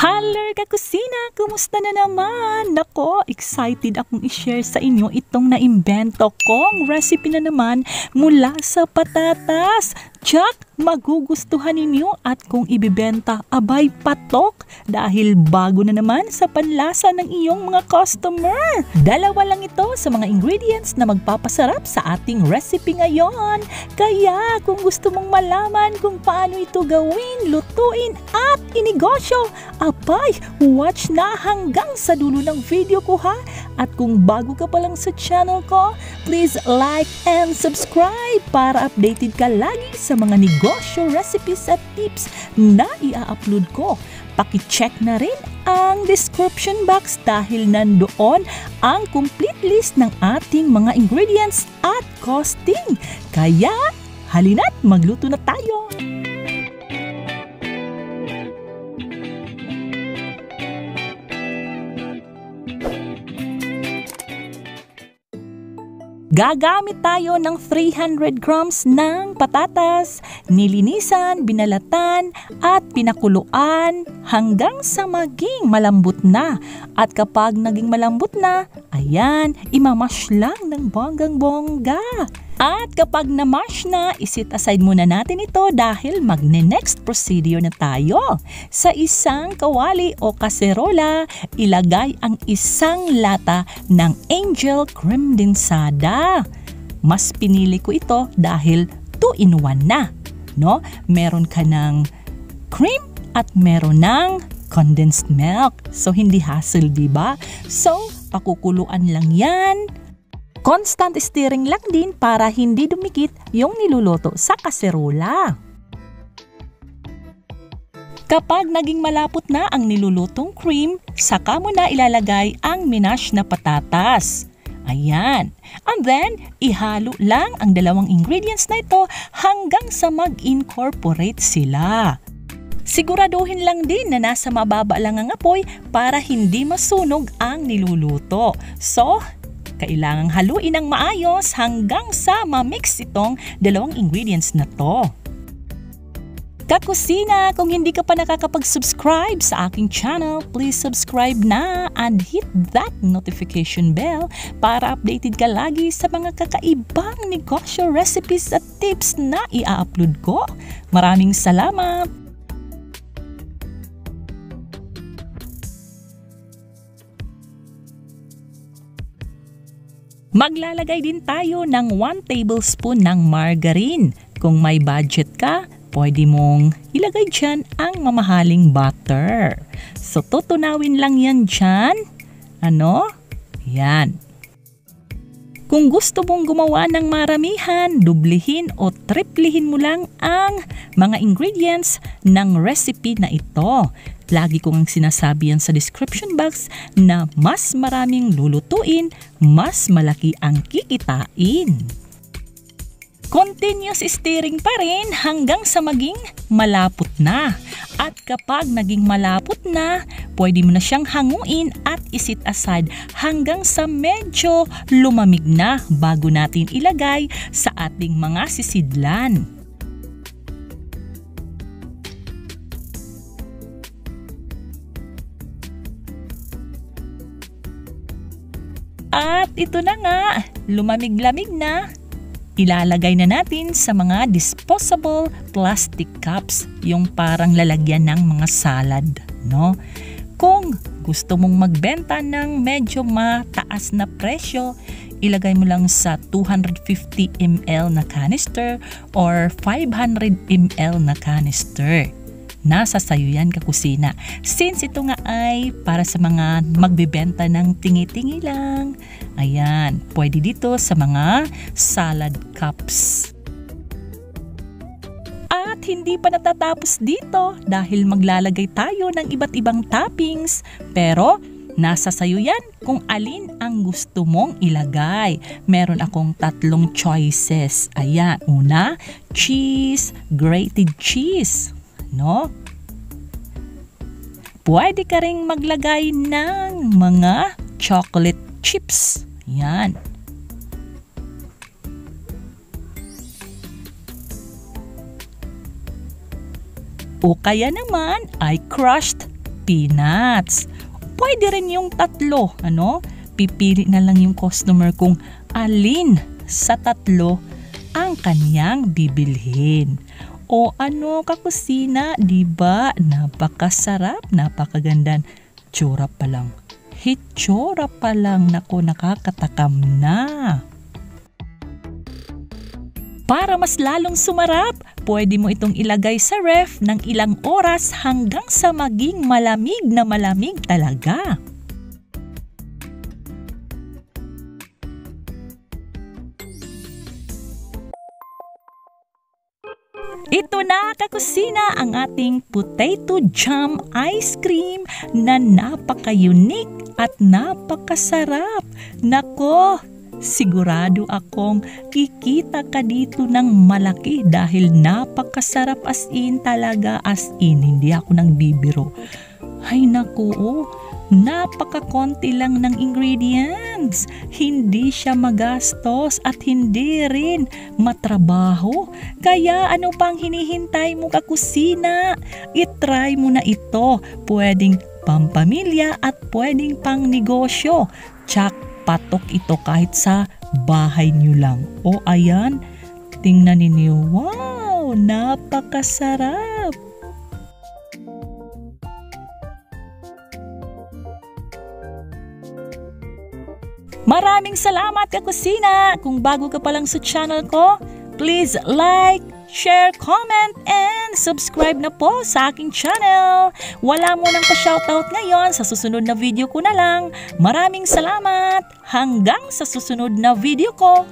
Haller ka kusina! Kumusta na naman? Nako, excited akong i-share sa inyo itong naimbento kong recipe na naman mula sa patatas. Jack, magugustuhan ninyo at kung ibibenta, abay patok dahil bago na naman sa panlasa ng iyong mga customer. Dalawa lang ito sa mga ingredients na magpapasarap sa ating recipe ngayon. Kaya kung gusto mong malaman kung paano ito gawin, lutuin at inegosyo, abay, watch na hanggang sa dulo ng video ko ha. At kung bago ka pa lang sa channel ko, please like and subscribe para updated ka lagi sa mga negosyo, recipes at tips na ia-upload ko. Paki-check na rin ang description box dahil nandoon ang complete list ng ating mga ingredients at costing. Kaya, halina't magluto na tayo! Gagamit tayo ng 300 grams ng patatas, nilinisan, binalatan at pinakuluan hanggang sa maging malambot na. At kapag naging malambot na, ayan, imamash lang ng bonggang-bongga. At kapag na-mash na, isit aside muna natin ito dahil magne-next procedure na tayo. Sa isang kawali o kaserola, ilagay ang isang lata ng angel cream densada. Mas pinili ko ito dahil 2 in 1 na. No? Meron ka ng cream at meron ng condensed milk. So hindi hassle, 'di ba? So pakukuluan lang 'yan Constant stirring lang din para hindi dumikit yung niluluto sa kaserola. Kapag naging malapot na ang nilulutong cream, saka mo na ilalagay ang minash na patatas. Ayan. And then, ihalo lang ang dalawang ingredients na ito hanggang sa mag-incorporate sila. Siguraduhin lang din na nasa mababa lang ang apoy para hindi masunog ang niluluto. So, kailangang haluin ng maayos hanggang sa ma-mix itong dalawang ingredients na to. Kakusina, kung hindi ka pa nakakapag-subscribe sa aking channel, please subscribe na and hit that notification bell para updated ka lagi sa mga kakaibang negosyo recipes at tips na i-upload ko. Maraming salamat! Maglalagay din tayo ng 1 tablespoon ng margarine. Kung may budget ka, pwede mong ilagay dyan ang mamahaling butter. So, tutunawin lang yan dyan. Ano? Yan. Kung gusto mong gumawa ng maramihan, dublihin o triplihin mo lang ang mga ingredients ng recipe na ito. Lagi kong sinasabi yan sa description box na mas maraming lulutuin, mas malaki ang kikitain. Continuous stirring pa rin hanggang sa maging malapot na. At kapag naging malapot na, pwede mo na siyang hanguin at isit aside hanggang sa medyo lumamig na bago natin ilagay sa ating mga sisidlan. At ito na nga, lumamig-lamig na ilalagay na natin sa mga disposable plastic cups, yung parang lalagyan ng mga salad, no? Kung gusto mong magbenta ng medyo mataas na presyo, ilagay mo lang sa 250 ml na canister or 500 ml na canister nasa sayo yan kakusina. Since ito nga ay para sa mga magbebenta ng tingi-tingi lang, ayan, pwede dito sa mga salad cups. At hindi pa natatapos dito dahil maglalagay tayo ng iba't ibang toppings. Pero Nasa sayo yan kung alin ang gusto mong ilagay. Meron akong tatlong choices. Ayan, una, cheese, grated cheese no? Pwede ka ring maglagay ng mga chocolate chips. Yan. O kaya naman ay crushed peanuts. Pwede rin yung tatlo, ano? Pipili na lang yung customer kung alin sa tatlo ang kanyang bibilhin. O ano kakusina, di ba? Napakasarap, napakaganda. Tsura pa lang. Hitsura pa lang, nako nakakatakam na. Para mas lalong sumarap, pwede mo itong ilagay sa ref ng ilang oras hanggang sa maging malamig na malamig talaga. Na kakusina ang ating potato jam ice cream na napaka-unique at napakasarap. Nako, sigurado akong kikita ka dito ng malaki dahil napakasarap as in talaga as in. Hindi ako nang bibiro. Ay naku, oh, napaka-konti lang ng ingredients. Hindi siya magastos at hindi rin matrabaho. Kaya ano pang hinihintay mo kakusina? I-try mo na ito. Pwedeng pampamilya at pwedeng pang negosyo. Tsak patok ito kahit sa bahay nyo lang. O ayan, tingnan ninyo. Wow, napakasarap. Maraming salamat kakusina! Kung bago ka pa lang sa channel ko, please like, share, comment, and subscribe na po sa aking channel. Wala mo nang pa-shoutout ngayon sa susunod na video ko na lang. Maraming salamat! Hanggang sa susunod na video ko!